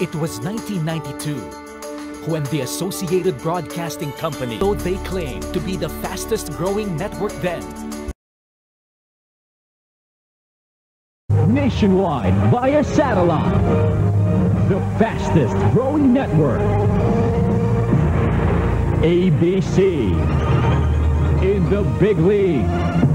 It was 1992 when the Associated Broadcasting Company, though they claimed to be the fastest growing network then, nationwide via satellite. The fastest growing network. ABC in the big league.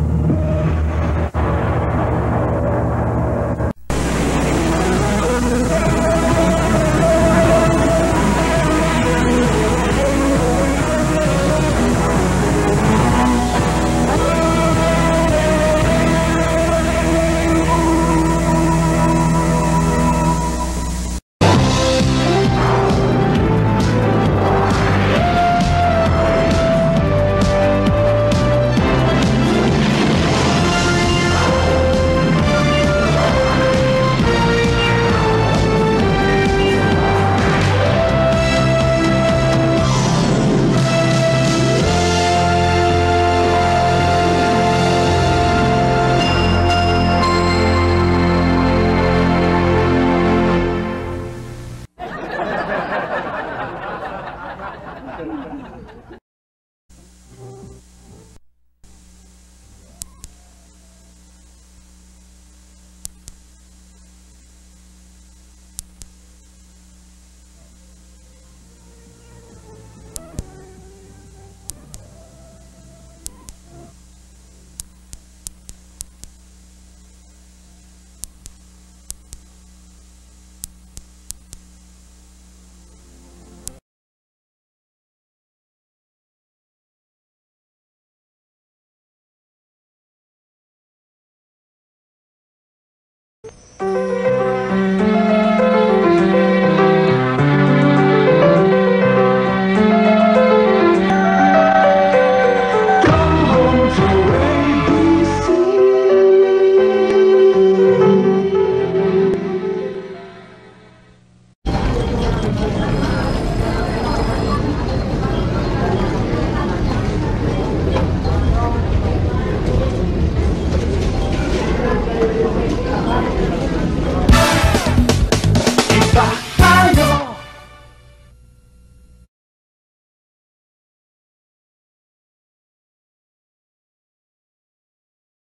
Música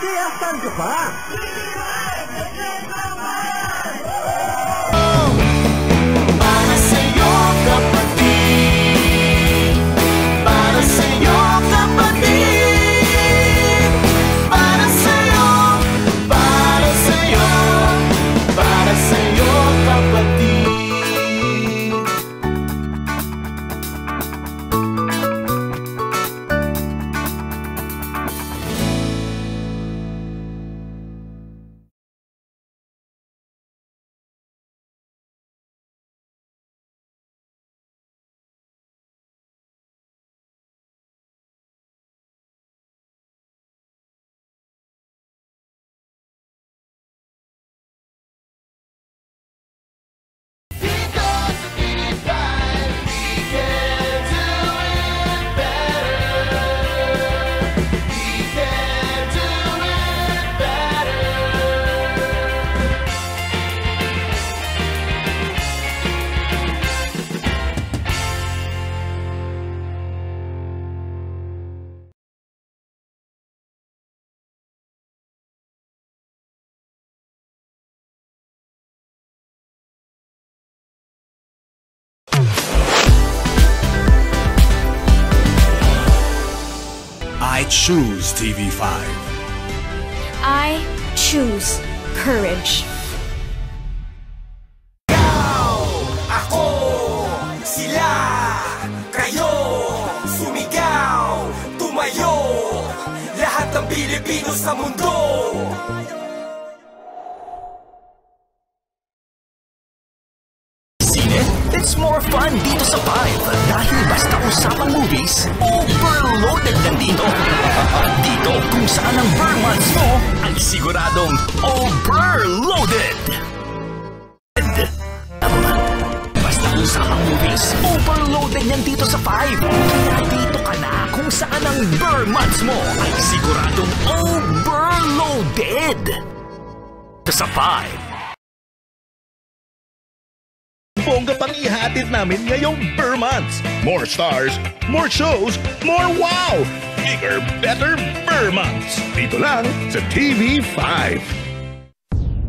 对呀蛋子还。Choose TV5. I choose courage. Ako, sila, kayo, sumigaw, tumayo, lahat ng Pilipino sa mundo. It's more fun dito sa 5 dahil basta usapang movies, overloaded lang dito. Dito kung saan ang burn months mo ay siguradong overloaded. Basta usapang movies, overloaded yan dito sa 5. Kaya dito ka na kung saan ang burn months mo ay siguradong overloaded. Sa 5. Bongga pang ihatid namin ngayong Burmans. More stars, more shows, more wow! Bigger, better Burmans. Dito lang sa TV5.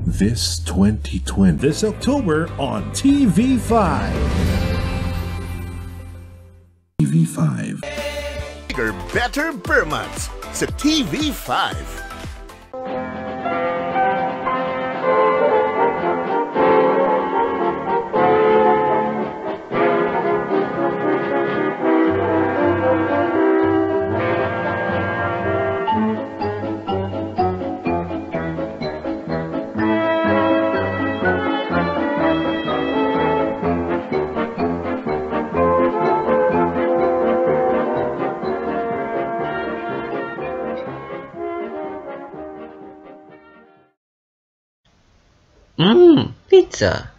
This 2020. This October on TV5. TV5. Bigger, better Burmans sa TV5. Mmm, pizza.